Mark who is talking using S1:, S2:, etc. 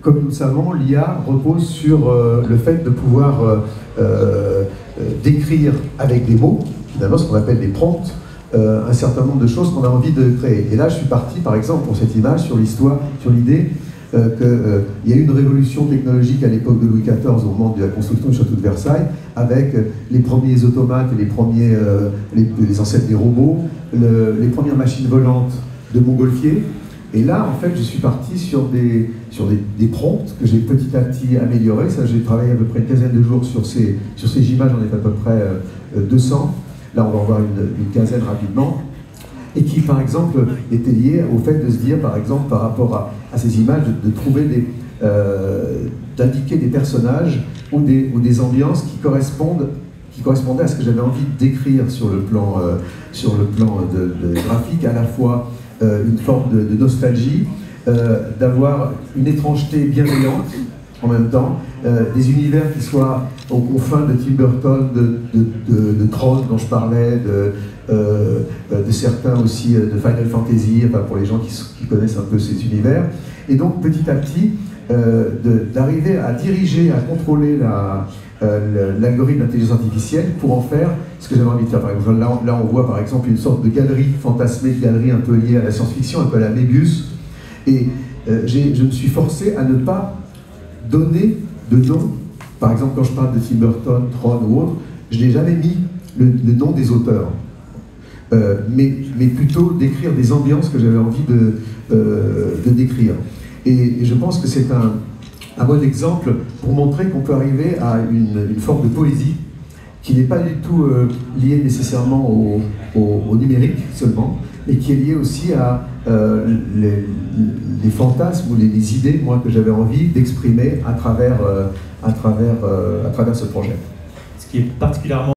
S1: comme nous le savons, l'IA repose sur le fait de pouvoir décrire avec des mots, d'abord ce qu'on appelle des prompts, un certain nombre de choses qu'on a envie de créer. Et là, je suis parti, par exemple, pour cette image, sur l'histoire, sur l'idée euh, qu'il euh, y a eu une révolution technologique à l'époque de Louis XIV au moment de la construction du château de Versailles, avec euh, les premiers automates, les premiers, les, ancêtres des robots, les premières machines volantes de Montgolfier. Et là, en fait, je suis parti sur des, sur des, prompts que j'ai petit à petit améliorés. Ça, j'ai travaillé à peu près une quinzaine de jours sur ces, sur ces images, j'en ai fait à peu près 200. Là, on va en voir une, quinzaine rapidement et qui, par exemple, était lié au fait de se dire, par exemple, par rapport à, ces images, de, trouver des, euh, d'indiquer des personnages ou des, ou des ambiances qui correspondent qui correspondaient à ce que j'avais envie d'écrire sur le plan, euh, sur le plan de, graphique, à la fois euh, une forme de, nostalgie, d'avoir une étrangeté bienveillante en même temps, des univers qui soient aux confins de Tim Burton, de, de, Tron dont je parlais, de, euh, euh, de certains aussi euh, de Final Fantasy, enfin pour les gens qui, connaissent un peu cet univers. Et donc petit à petit, d'arriver à diriger, à contrôler l'algorithme d'intelligence artificielle pour en faire ce que j'avais envie de faire. Là, on voit par exemple une sorte de galerie fantasmée, de galerie un peu liée à la science-fiction, un peu à la Mébius. Et je me suis forcé à ne pas donner de nom. Par exemple, quand je parle de Tim Burton, Tron ou autre, je n'ai jamais mis le nom des auteurs. Euh, mais, plutôt d'écrire des ambiances que j'avais envie euh, de décrire. Et, je pense que c'est un, un, bon exemple pour montrer qu'on peut arriver à une, forme de poésie qui n'est pas du tout euh, liée nécessairement au, numérique seulement, mais qui est liée aussi à les, les, fantasmes ou les, idées moi, que j'avais envie d'exprimer à travers, à, travers, à travers ce projet.
S2: Ce qui est particulièrement